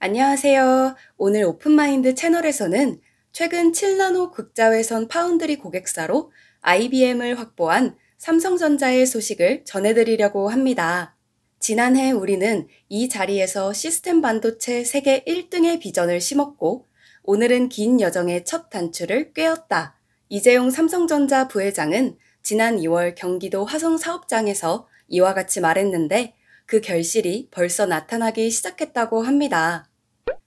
안녕하세요. 오늘 오픈마인드 채널에서는 최근 7나노 극자외선 파운드리 고객사로 IBM을 확보한 삼성전자의 소식을 전해드리려고 합니다. 지난해 우리는 이 자리에서 시스템 반도체 세계 1등의 비전을 심었고 오늘은 긴 여정의 첫 단추를 꿰었다. 이재용 삼성전자 부회장은 지난 2월 경기도 화성 사업장에서 이와 같이 말했는데 그 결실이 벌써 나타나기 시작했다고 합니다.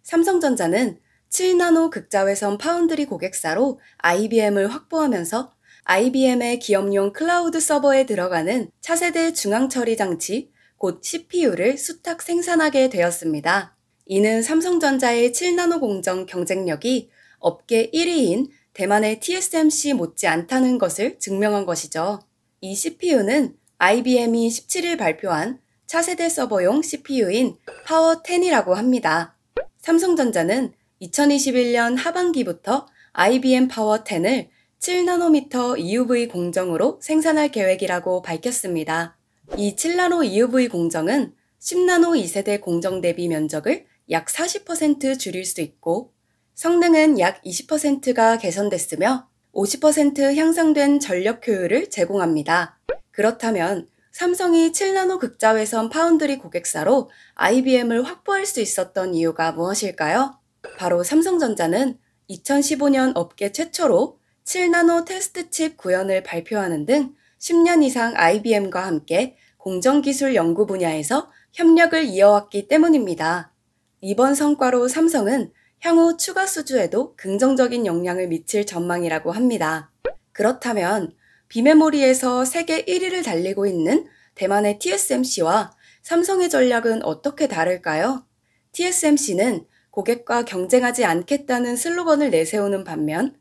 삼성전자는 7나노 극자외선 파운드리 고객사로 IBM을 확보하면서 IBM의 기업용 클라우드 서버에 들어가는 차세대 중앙처리 장치, 곧 CPU를 수탁 생산하게 되었습니다. 이는 삼성전자의 7나노 공정 경쟁력이 업계 1위인 대만의 TSMC 못지 않다는 것을 증명한 것이죠. 이 CPU는 IBM이 17일 발표한 차세대 서버용 CPU인 Power 10이라고 합니다. 삼성전자는 2021년 하반기부터 IBM Power 10을 7나노미터 EUV 공정으로 생산할 계획이라고 밝혔습니다. 이 7나노 EUV 공정은 10나노 2세대 공정 대비 면적을 약 40% 줄일 수 있고 성능은 약 20%가 개선됐으며 50% 향상된 전력 효율을 제공합니다. 그렇다면 삼성이 7나노 극자외선 파운드리 고객사로 IBM을 확보할 수 있었던 이유가 무엇일까요? 바로 삼성전자는 2015년 업계 최초로 7나노 테스트 칩 구현을 발표하는 등 10년 이상 IBM과 함께 공정기술 연구 분야에서 협력을 이어왔기 때문입니다. 이번 성과로 삼성은 향후 추가 수주에도 긍정적인 영향을 미칠 전망이라고 합니다. 그렇다면 비메모리에서 세계 1위를 달리고 있는 대만의 TSMC와 삼성의 전략은 어떻게 다를까요? TSMC는 고객과 경쟁하지 않겠다는 슬로건을 내세우는 반면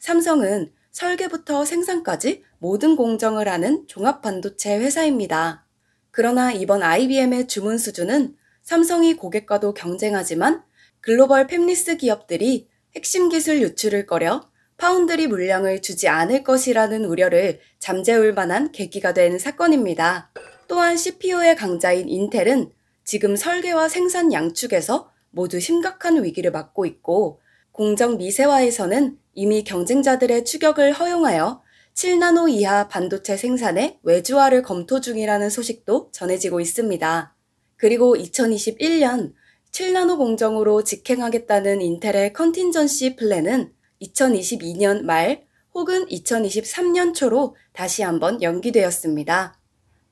삼성은 설계부터 생산까지 모든 공정을 하는 종합 반도체 회사입니다. 그러나 이번 IBM의 주문 수준은 삼성이 고객과도 경쟁하지만 글로벌 팹리스 기업들이 핵심 기술 유출을 꺼려 파운드리 물량을 주지 않을 것이라는 우려를 잠재울 만한 계기가 된 사건입니다. 또한 CPU의 강자인 인텔은 지금 설계와 생산 양축에서 모두 심각한 위기를 맞고 있고 공정 미세화에서는 이미 경쟁자들의 추격을 허용하여 7나노 이하 반도체 생산의 외주화를 검토 중이라는 소식도 전해지고 있습니다. 그리고 2021년 7나노 공정으로 직행하겠다는 인텔의 contingency plan은 2022년 말 혹은 2023년 초로 다시 한번 연기되었습니다.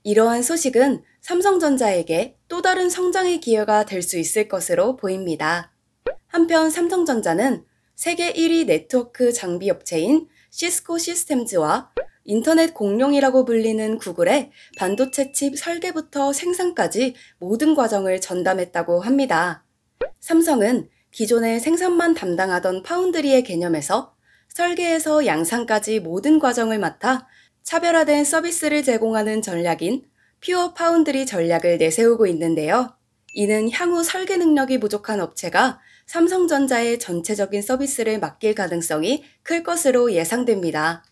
이러한 소식은 삼성전자에게 또 다른 성장의 기회가 될 수 있을 것으로 보입니다. 한편 삼성전자는 세계 1위 네트워크 장비 업체인 Cisco Systems와 인터넷 공룡이라고 불리는 구글의 반도체 칩 설계부터 생산까지 모든 과정을 전담했다고 합니다. 삼성은 기존에 생산만 담당하던 파운드리의 개념에서 설계에서 양산까지 모든 과정을 맡아 차별화된 서비스를 제공하는 전략인 퓨어 파운드리 전략을 내세우고 있는데요. 이는 향후 설계 능력이 부족한 업체가 삼성전자의 전체적인 서비스를 맡길 가능성이 클 것으로 예상됩니다.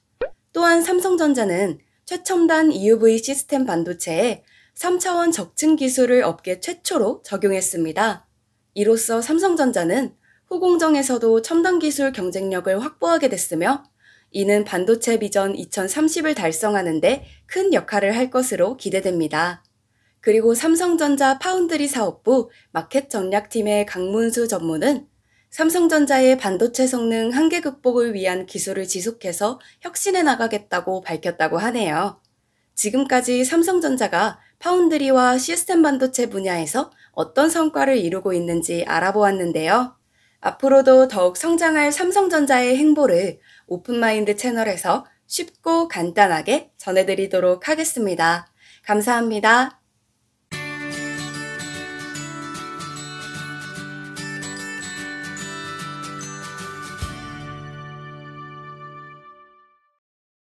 또한 삼성전자는 최첨단 EUV 시스템 반도체에 3차원 적층 기술을 업계 최초로 적용했습니다. 이로써 삼성전자는 후공정에서도 첨단 기술 경쟁력을 확보하게 됐으며 이는 반도체 비전 2030을 달성하는데 큰 역할을 할 것으로 기대됩니다. 그리고 삼성전자 파운드리 사업부 마켓 전략팀의 강문수 전무는 삼성전자의 반도체 성능 한계 극복을 위한 기술을 지속해서 혁신해 나가겠다고 밝혔다고 하네요. 지금까지 삼성전자가 파운드리와 시스템 반도체 분야에서 어떤 성과를 이루고 있는지 알아보았는데요. 앞으로도 더욱 성장할 삼성전자의 행보를 오픈마인드 채널에서 쉽고 간단하게 전해드리도록 하겠습니다. 감사합니다.